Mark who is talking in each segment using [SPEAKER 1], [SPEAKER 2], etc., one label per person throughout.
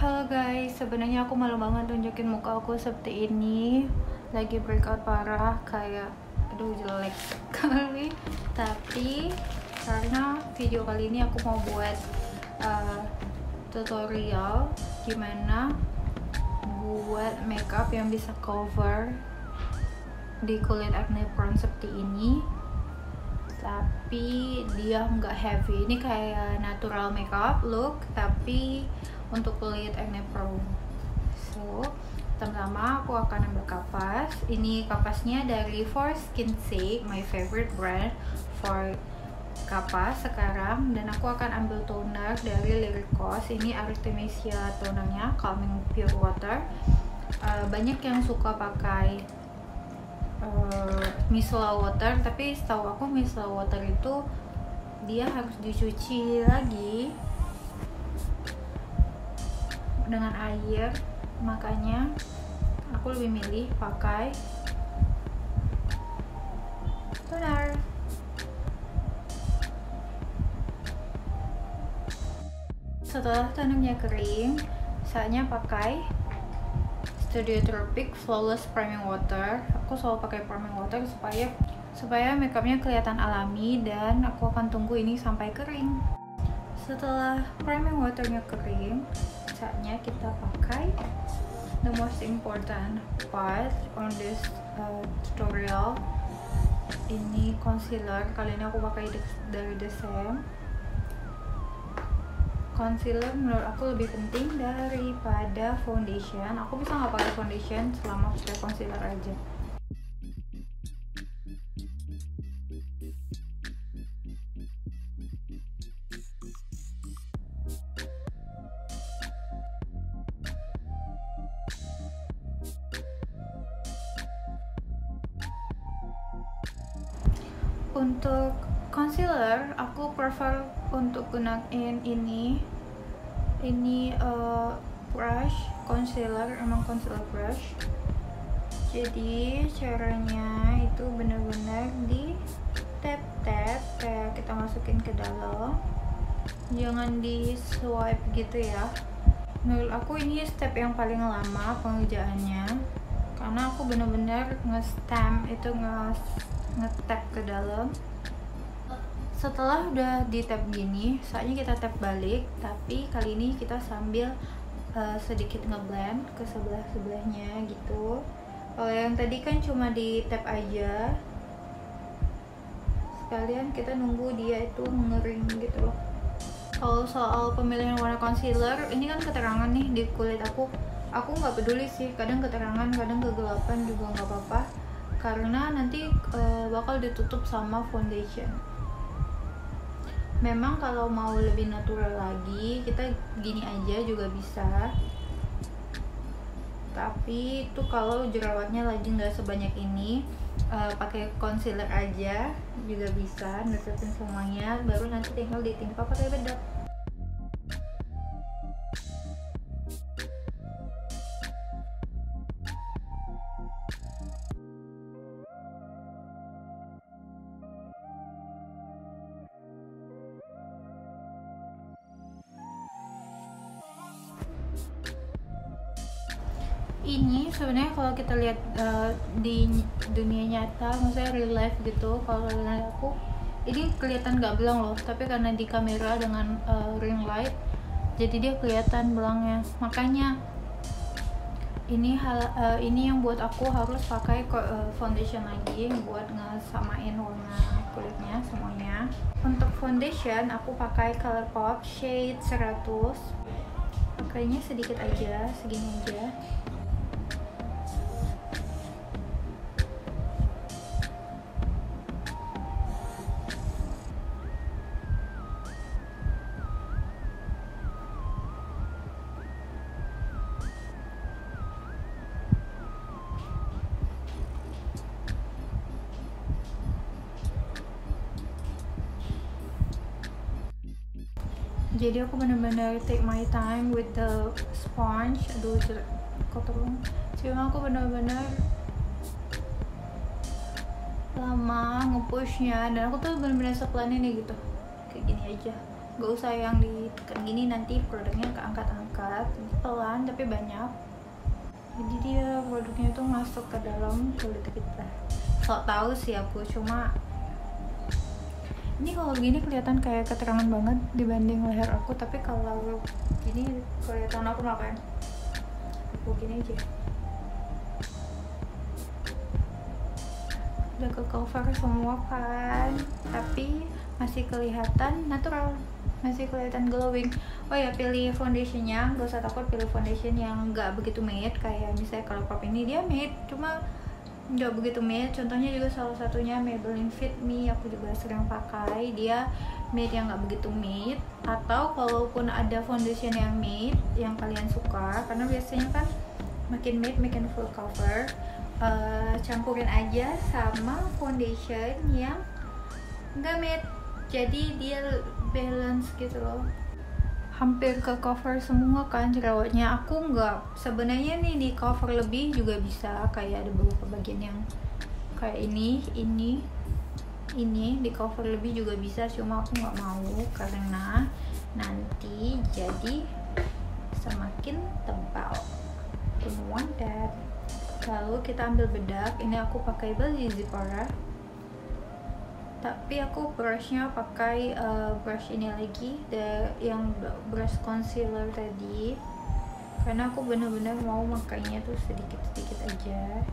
[SPEAKER 1] Halo guys, sebenarnya aku malu banget tunjukin muka aku seperti ini. Lagi breakout parah, kayak aduh jelek sekali. Tapi karena video kali ini aku mau buat uh, tutorial Gimana buat makeup yang bisa cover di kulit acne prone seperti ini. Tapi dia nggak heavy. Ini kayak natural makeup look tapi untuk kulit acne prone so pertama aku akan ambil kapas. Ini kapasnya dari For Skin Sake my favorite brand for kapas sekarang. Dan aku akan ambil toner dari Lyricos. Ini Artemisia tonernya calming pure water. Uh, banyak yang suka pakai uh, micellar water tapi setahu aku micellar water itu dia harus dicuci lagi dengan air makanya aku lebih milih pakai toner setelah tonernya kering saatnya pakai Studio Tropic Flawless Priming Water. Aku selalu pakai priming water supaya supaya makeupnya kelihatan alami dan aku akan tunggu ini sampai kering. Setelah priming waternya kering, saatnya kita pakai the most important part on this uh, tutorial. Ini concealer. Kali ini aku pakai dari The Same concealer menurut aku lebih penting daripada foundation aku bisa nggak pakai foundation selama pakai concealer aja untuk concealer aku prefer untuk gunain ini. Ini uh, brush concealer emang concealer brush. Jadi caranya itu benar-benar di tap tap kayak kita masukin ke dalam. Jangan di swipe gitu ya. Menurut aku ini step yang paling lama pengerjaannya. Karena aku benar-benar nge-stamp itu nge-tap ke dalam. Setelah udah di tap gini saatnya kita tap balik tapi kali ini kita sambil uh, sedikit ngeblend ke sebelah sebelahnya gitu. Kalau yang tadi kan cuma di tap aja. Sekalian kita nunggu dia itu mengering gitu loh. Kalau soal pemilihan warna concealer ini kan keterangan nih di kulit aku. Aku nggak peduli sih kadang keterangan kadang kegelapan juga nggak apa-apa karena nanti uh, bakal ditutup sama foundation. Memang kalau mau lebih natural lagi kita gini aja juga bisa. Tapi itu kalau jerawatnya lagi nggak sebanyak ini uh, pakai concealer aja juga bisa nutupin semuanya baru nanti tinggal ditimpa pakai bedak kita lihat uh, di dunia nyata maksudnya real life gitu kalau lihat aku ini kelihatan nggak belang loh tapi karena di kamera dengan uh, ring light jadi dia kelihatan belangnya. Makanya ini hal uh, ini yang buat aku harus pakai uh, foundation lagi buat ngesamain warna kulitnya semuanya. Untuk foundation aku pakai Colourpop shade 100 pakainya sedikit aja segini aja jadi aku benar-benar take my time with the sponge. Aduh kotor banget. Cuma aku benar-benar lama ngepushnya. Dan aku tuh benar-benar sepelan ini gitu. Kayak gini aja. Gak usah yang ditekan gini nanti produknya keangkat-angkat. Pelan tapi banyak. Jadi dia produknya tuh masuk ke dalam kulit kita. Sok tahu sih aku cuma ini kalau begini kelihatan kayak keterangan banget dibanding leher aku tapi kalau gini kelihatan aku ngapain aku gini aja. Udah ke cover semua kan tapi masih kelihatan natural masih kelihatan glowing. Oh ya pilih foundationnya. Gak usah takut pilih foundation yang nggak begitu matte kayak misalnya kalau pop ini dia matte cuma nggak begitu matte contohnya juga salah satunya Maybelline Fit Me. Aku juga sering pakai. Dia matte yang nggak begitu matte atau kalaupun ada foundation yang matte yang kalian suka. Karena biasanya kan makin matte makin full cover. Uh, campurin aja sama foundation yang nggak matte jadi dia balance gitu loh hampir ke cover semua kan jerawatnya aku nggak sebenarnya nih di cover lebih juga bisa kayak ada beberapa bagian yang kayak ini ini ini. Di cover lebih juga bisa cuma aku nggak mau karena nanti jadi semakin tebal. Don't want that lalu kita ambil bedak. Ini aku pakai beli Zipora tapi aku brushnya pakai uh, brush ini lagi the yang brush concealer tadi. Karena aku bener-bener mau makainya tuh sedikit-sedikit aja.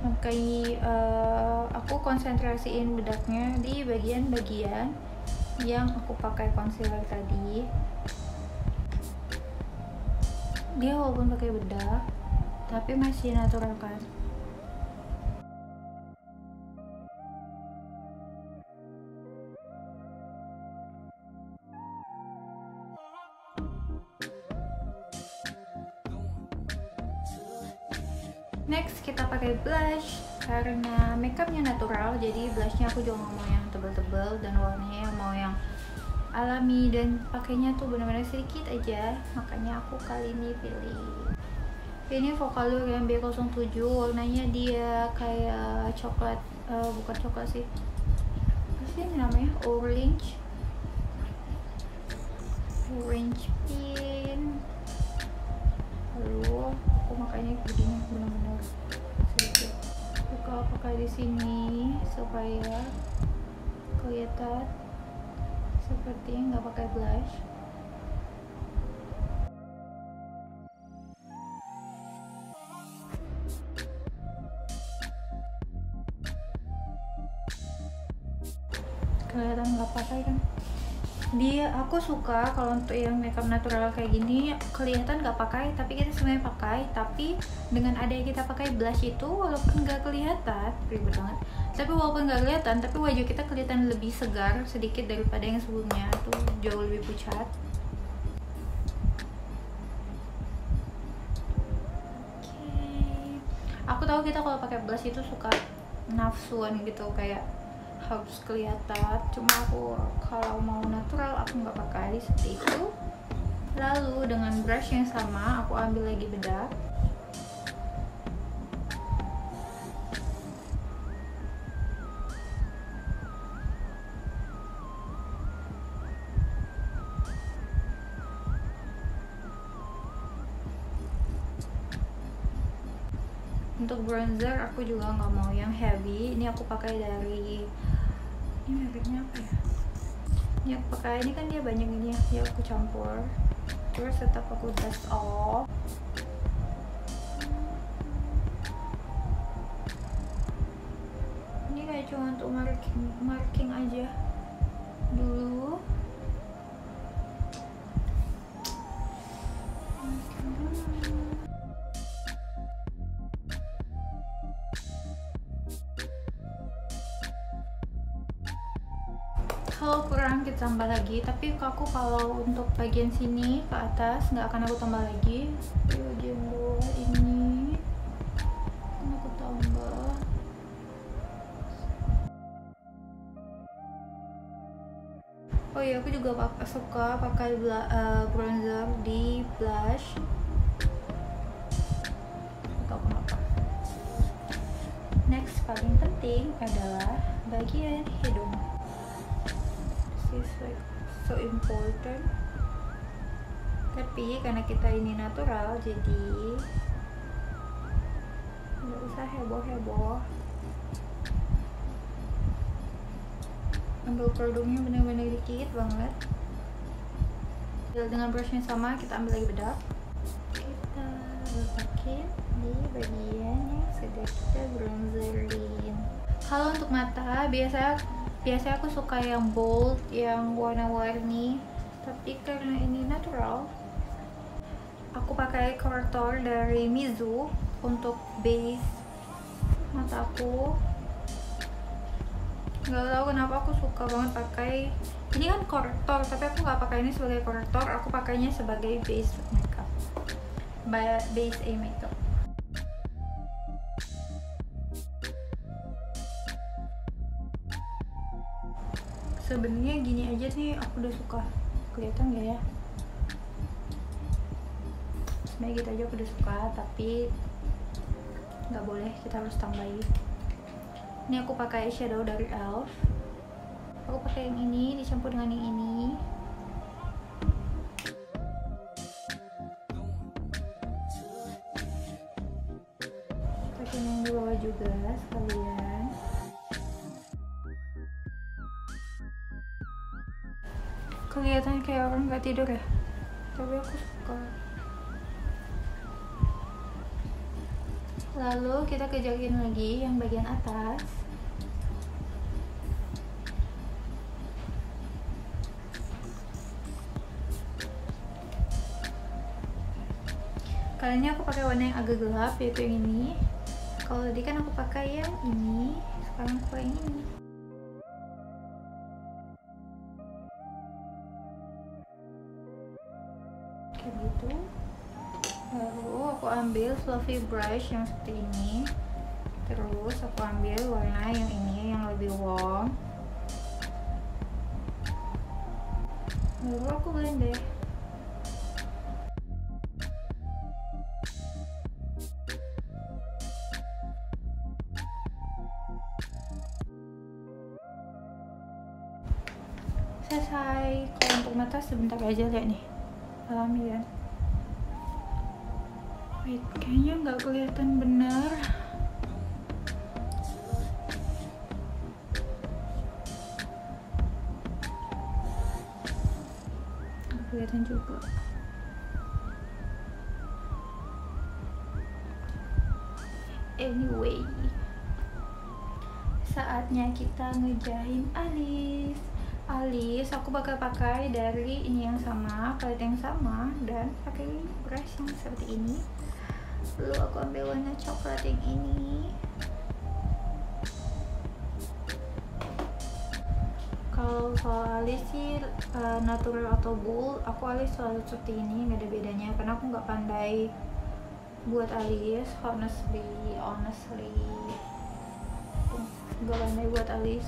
[SPEAKER 1] Makai uh, aku konsentrasiin bedaknya di bagian-bagian yang aku pakai concealer tadi. Dia walaupun pakai bedak tapi masih natural kan jadi blushnya aku juga mau yang tebel-tebel dan warnanya mau yang alami dan pakainya tuh benar-benar sedikit aja. Makanya aku kali ini pilih ini Vocaloid yang B07 warnanya dia kayak coklat uh, bukan coklat sih. Apa sih ini namanya? Orange. Orange pink. Lalu aku makanya begini benar-benar sedikit buka pakai di sini supaya kelihatan seperti nggak pakai blush dia aku suka kalau untuk yang makeup natural kayak gini kelihatan nggak pakai tapi kita sebenarnya pakai tapi dengan ada yang kita pakai blush itu walaupun nggak kelihatan ribet banget. Tapi walaupun nggak kelihatan tapi wajah kita kelihatan lebih segar sedikit daripada yang sebelumnya. Tuh jauh lebih pucat. Aku tahu kita kalau pakai blush itu suka nafsuan gitu kayak harus kelihatan. Cuma aku kalau mau natural aku nggak pakai seperti itu. Lalu dengan brush yang sama aku ambil lagi bedak untuk bronzer aku juga nggak mau yang heavy. Ini aku pakai dari ini apa ya? Aku pakai ini kan dia banyak ini ya. Ya aku campur. Terus tetap aku dust off. Ini kayak cuma untuk marking marking aja. Dulu tambah lagi. Tapi aku kalau untuk bagian sini ke atas nggak akan aku tambah lagi. Di bagian bawah ini. Aku tambah. Oh iya aku juga suka pakai uh, bronzer di blush. Atau kenapa next paling penting adalah bagian hidung is like so important. Tapi karena kita ini natural jadi nggak usah heboh-heboh. Ambil produknya bener-bener dikit banget. Dengan brushnya sama kita ambil lagi bedak. Kita letakin di bagian yang sudah kita bronzerin. Kalau untuk mata biasanya biasanya aku suka yang bold yang warna-warni tapi karena ini natural aku pakai korektor dari Mizu untuk base mata aku. Nggak tahu kenapa aku suka banget pakai ini kan korektor tapi aku nggak pakai ini sebagai korektor aku pakainya sebagai base makeup. Base a makeup sebenarnya gini aja sih aku udah suka. Kelihatan gak ya? Sebenarnya gitu aja aku udah suka tapi nggak boleh kita harus tambahin. Ini aku pakai shadow dari elf aku pakai yang ini dicampur dengan yang ini tidur ya? Tapi aku suka. Lalu kita kejakin lagi yang bagian atas. Kali ini aku pakai warna yang agak gelap yaitu yang ini. Kalau tadi kan aku pakai yang ini sekarang aku yang ini fluffy brush yang seperti ini. Terus aku ambil warna yang ini yang lebih warm. Lalu aku blend deh. Selesai. Kalau untuk mata sebentar aja lihat nih. Alami kan wait kayaknya nggak kelihatan benar kelihatan juga. Anyway saatnya kita ngejahin alis. Alis aku bakal pakai dari ini yang sama palet yang sama dan pakai brush yang seperti ini lalu aku ambil warna coklat yang ini. Kalau soal alis sih uh, natural atau bull aku alis selalu seperti ini nggak ada bedanya. Karena aku nggak pandai buat alis honestly honestly. Nggak pandai buat alis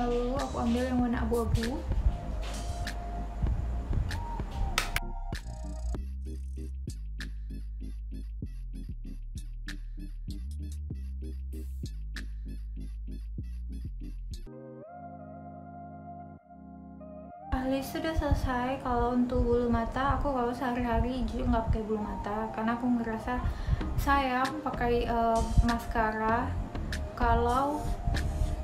[SPEAKER 1] lalu aku ambil yang warna abu-abu. Alis sudah selesai kalau untuk bulu mata aku kalau sehari-hari juga nggak pakai bulu mata karena aku ngerasa sayang pakai uh, maskara. Kalau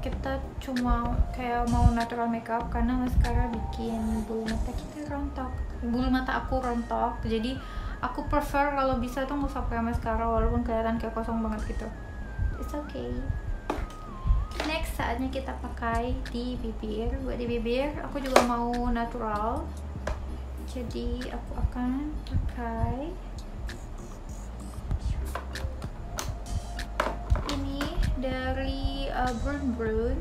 [SPEAKER 1] kita cuma kayak mau natural makeup karena maskara bikin bulu mata kita rontok. Bulu mata aku rontok jadi aku prefer kalau bisa tuh nggak usah pakai maskara walaupun kelihatan kayak kosong banget gitu. It's okay. Next saatnya kita pakai di bibir. Buat di bibir aku juga mau natural. Jadi aku akan pakai ini dari uh, brown brood.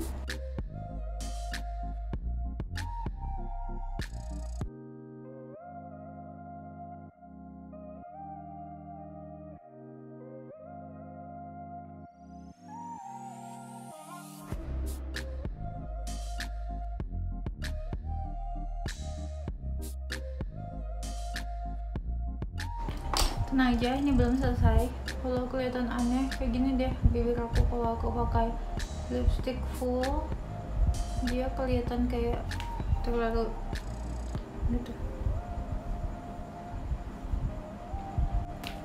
[SPEAKER 1] Tenang aja ini belum selesai. Kalau kelihatan aneh kayak gini deh bibir aku. Kalau aku pakai lipstick full dia kelihatan kayak terlalu gitu.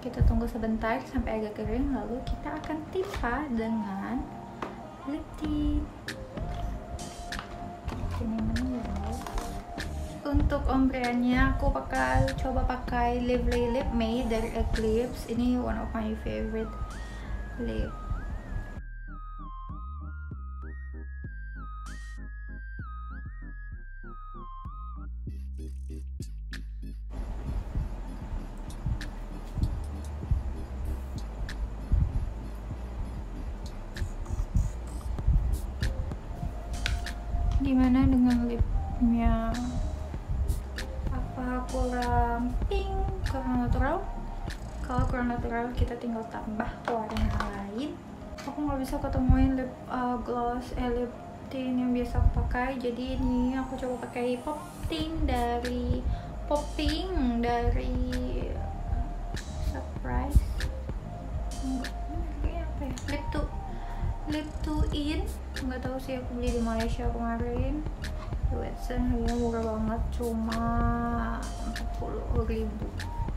[SPEAKER 1] Kita tunggu sebentar sampai agak kering lalu kita akan tipa dengan lip untuk ombreannya aku pakai coba pakai Lively Lip Matte dari Eclipse. Ini one of my favorite lip. Gimana dengan lipnya pink. Kurang natural? Kalau kurang natural kita tinggal tambah warna lain. Aku nggak bisa ketemuin lip uh, gloss eh lip tint yang biasa aku pakai. Jadi ini aku coba pakai pop tint dari popping dari surprise. Enggak ini apa ya? Lip to lip to in. Nggak tahu sih aku beli di Malaysia kemarin. Watson harganya murah banget. Cuma 我给你 일.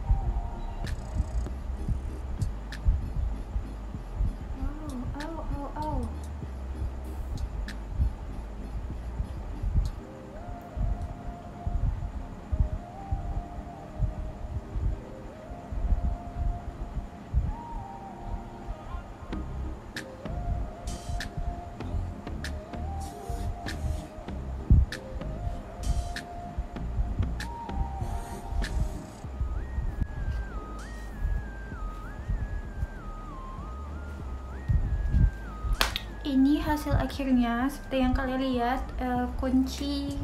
[SPEAKER 1] Ini hasil akhirnya seperti yang kalian lihat eh, kunci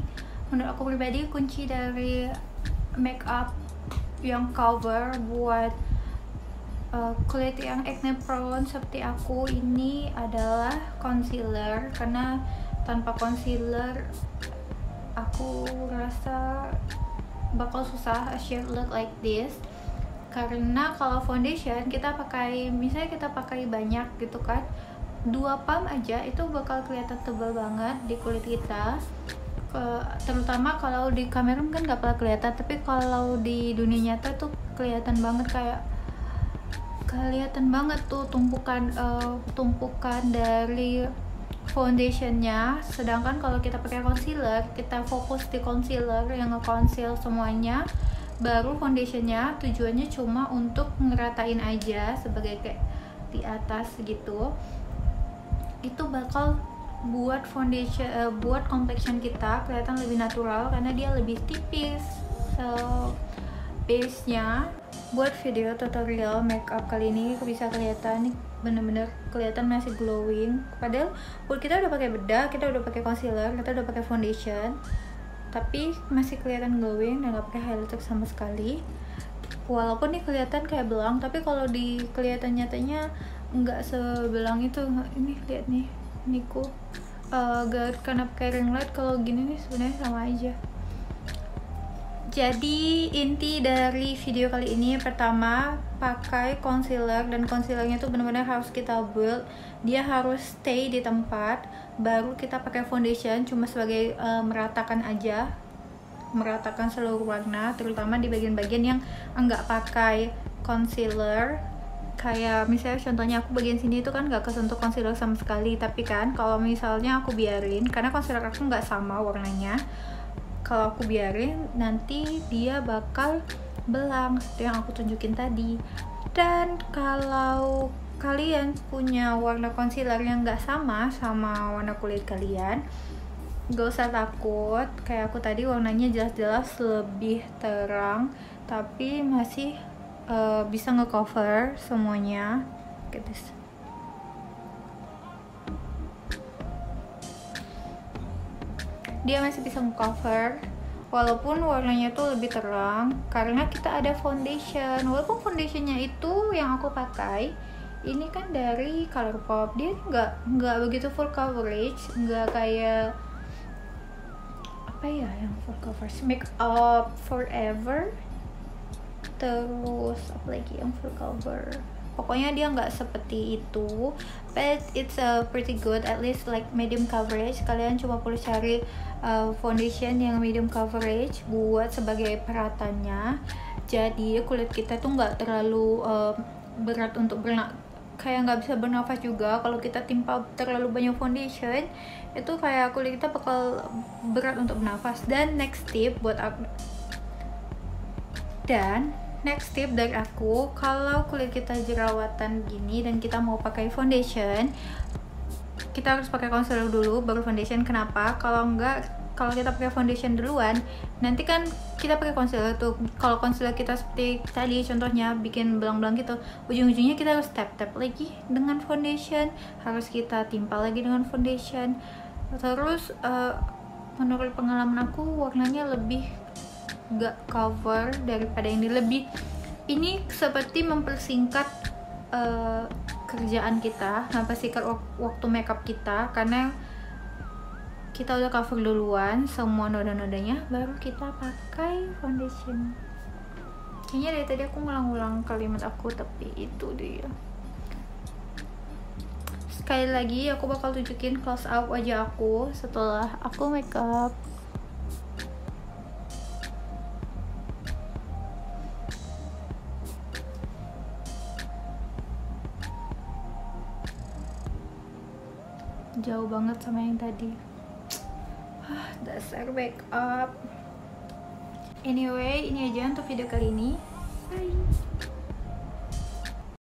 [SPEAKER 1] menurut aku pribadi kunci dari makeup yang cover buat eh, kulit yang acne prone seperti aku ini adalah concealer. Karena tanpa concealer aku rasa bakal susah shade look like this. Karena kalau foundation kita pakai misalnya kita pakai banyak gitu kan dua pump aja itu bakal kelihatan tebal banget di kulit kita. Ke, terutama kalau di kamera kan nggak pernah kelihatan tapi kalau di dunia nyata tuh kelihatan banget kayak kelihatan banget tuh tumpukan uh, tumpukan dari foundationnya. Sedangkan kalau kita pakai concealer kita fokus di concealer yang nge-conceal semuanya. Baru foundationnya tujuannya cuma untuk ngeratain aja sebagai kayak di atas gitu itu bakal buat foundation uh, buat complexion kita kelihatan lebih natural karena dia lebih tipis uh, base nya buat video tutorial makeup kali ini bisa kelihatan nih bener-bener kelihatan masih glowing. Padahal kulit kita udah pakai bedak kita udah pakai concealer kita udah pakai foundation tapi masih kelihatan glowing dan gak pakai highlighter sama sekali. Walaupun nih kelihatan kayak belang tapi kalau di kelihatan nyatanya nggak sebelang itu ini lihat nih niku uh, karena pakai ring light. Kalau gini nih sebenarnya sama aja. Jadi inti dari video kali ini pertama pakai concealer dan concealernya tuh benar-benar harus kita build. Dia harus stay di tempat baru kita pakai foundation cuma sebagai uh, meratakan aja. Meratakan seluruh warna terutama di bagian-bagian yang enggak pakai concealer kayak misalnya contohnya aku bagian sini itu kan nggak kesentuh concealer sama sekali. Tapi kan kalau misalnya aku biarin karena concealer aku nggak sama warnanya kalau aku biarin nanti dia bakal belang seperti yang aku tunjukin tadi. Dan kalau kalian punya warna concealer yang nggak sama sama warna kulit kalian gak usah takut. Kayak aku tadi warnanya jelas-jelas lebih terang tapi masih uh, bisa ngecover semuanya. Gitu dia masih bisa ngecover walaupun warnanya tuh lebih terang karena kita ada foundation. Walaupun foundationnya itu yang aku pakai ini kan dari Colourpop dia nggak nggak begitu full coverage nggak kayak apa ya yang full coverage? Make up forever terus apa lagi yang full cover. Pokoknya dia nggak seperti itu but it's a pretty good at least like medium coverage. Kalian cuma perlu cari uh, foundation yang medium coverage buat sebagai peratannya. Jadi kulit kita tuh nggak terlalu uh, berat untuk bernak kayak nggak bisa bernafas juga. Kalau kita timpa terlalu banyak foundation itu kayak kulit kita bakal berat untuk bernafas. Dan next tip buat aku dan next tip dari aku kalau kulit kita jerawatan gini dan kita mau pakai foundation kita harus pakai concealer dulu baru foundation. Kenapa? Kalau enggak kalau kita pakai foundation duluan nanti kan kita pakai concealer tuh. Kalau concealer kita seperti tadi contohnya bikin belang-belang gitu ujung-ujungnya kita harus tap-tap lagi dengan foundation. Harus kita timpa lagi dengan foundation. Terus uh, menurut pengalaman aku warnanya lebih gak cover daripada ini lebih ini seperti mempersingkat uh, kerjaan kita mempersingkat waktu makeup kita karena kita udah cover duluan semua noda-nodanya baru kita pakai foundation. Kayaknya dari tadi aku ngulang-ulang kalimat aku tapi itu dia. Sekali lagi aku bakal tunjukin close up wajah aku setelah aku makeup jauh banget sama yang tadi. Ah, dasar wake up anyway ini aja untuk video kali ini. Bye